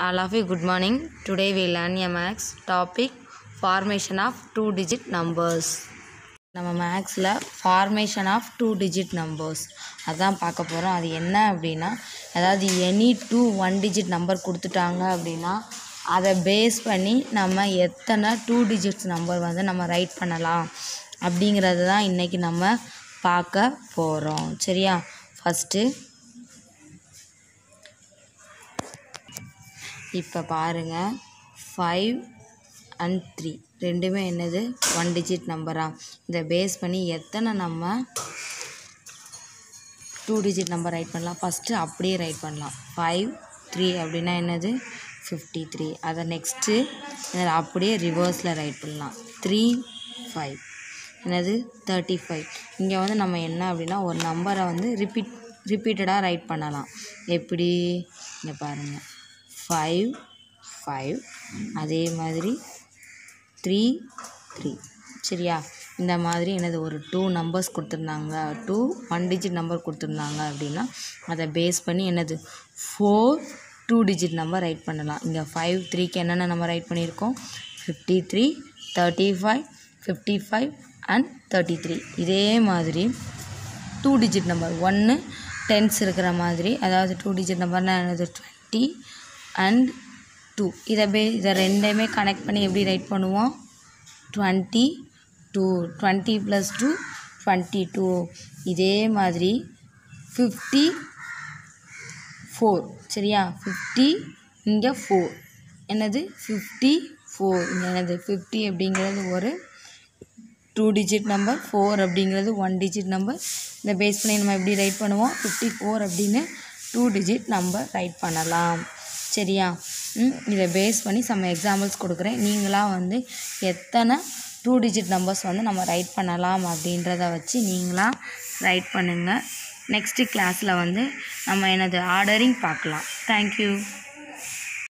All of you, good morning. Today we learn a max topic formation of two digit numbers. நம்ம மேக்ஸில் formation of two digit numbers அதான் பார்க்க போகிறோம் அது என்ன அப்படின்னா அதாவது any two one digit number கொடுத்துட்டாங்க அப்படின்னா அதை பேஸ் பண்ணி நம்ம எத்தனை டூ டிஜிட்ஸ் நம்பர் வந்து நம்ம ரைட் பண்ணலாம் அப்படிங்கிறது தான் இன்றைக்கி நம்ம பார்க்க போகிறோம் சரியா ஃபஸ்ட்டு இப்போ பாருங்கள் ஃபைவ் அண்ட் த்ரீ ரெண்டுமே என்னது? ஒன் டிஜிட் நம்பராக இதை பேஸ் பண்ணி எத்தனை நம்ம டூ டிஜிட் நம்பர் ரைட் பண்ணலாம்? ஃபஸ்ட்டு அப்படியே ரைட் பண்ணலாம். ஃபைவ் த்ரீ அப்படின்னா என்னது? ஃபிஃப்டி த்ரீ அதை நெக்ஸ்ட்டு இதில் அப்படியே ரிவர்ஸில் ரைட் பண்ணலாம். த்ரீ ஃபைவ் என்னது? தேர்ட்டி ஃபைவ் இங்கே வந்து நம்ம என்ன அப்படின்னா ஒரு நம்பரை வந்து ரிப்பீட் ரிப்பீட்டடாக ரைட் பண்ணலாம். எப்படி? இங்கே பாருங்கள் ஃபைவ் ஃபைவ் அதே மாதிரி த்ரீ த்ரீ சரியா? இந்த மாதிரி என்னது ஒரு டூ நம்பர்ஸ் கொடுத்துருந்தாங்க. டூ ஒன் டிஜிட் நம்பர் கொடுத்துருந்தாங்க அப்படின்னா அதை பேஸ் பண்ணி என்னது four two digit number write பண்ணலாம். இங்கே ஃபைவ் த்ரீக்கு என்னென்ன நம்பர் ரைட் பண்ணியிருக்கோம்? Fifty three thirty five fifty five and thirty three இதே மாதிரி டூ டிஜிட் நம்பர் ஒன்று டென்ஸ் இருக்கிற மாதிரி அதாவது டூ டிஜிட் நம்பர்னால் என்னது டுவெண்ட்டி அண்ட் டூ இதை பே இதை ரெண்டையுமே கனெக்ட் பண்ணி எப்படி ரைட் பண்ணுவோம்? Twenty two twenty plus two twenty two இதே மாதிரி ஃபிஃப்டி ஃபோர் சரியா? ஃபிஃப்டி இங்கே ஃபோர் என்னது? ஃபிஃப்டி ஃபோர் இங்கே என்னது? ஃபிஃப்டி அப்படிங்கிறது ஒரு டூ டிஜிட் நம்பர் ஃபோர் அப்படிங்கிறது ஒன் டிஜிட் நம்பர் இதை பேஸ் பண்ணி நம்ம எப்படி ரைட் பண்ணுவோம்? ஃபிஃப்டி ஃபோர் அப்படின்னு டூ டிஜிட் நம்பர் ரைட் பண்ணலாம். சரியா? ம் இதை பேஸ் பண்ணி சம் எக்ஸாம்பிள்ஸ் கொடுக்குறேன். நீங்களாக வந்து எத்தனை டூ டிஜிட் நம்பர்ஸ் வந்து நம்ம ரைட் பண்ணலாம் அப்படின்றத வச்சு நீங்களாக ரைட் பண்ணுங்கள் நெக்ஸ்ட்டு கிளாஸில் வந்து நம்ம எனது ஆர்டரிங் பார்க்கலாம். தேங்க்யூ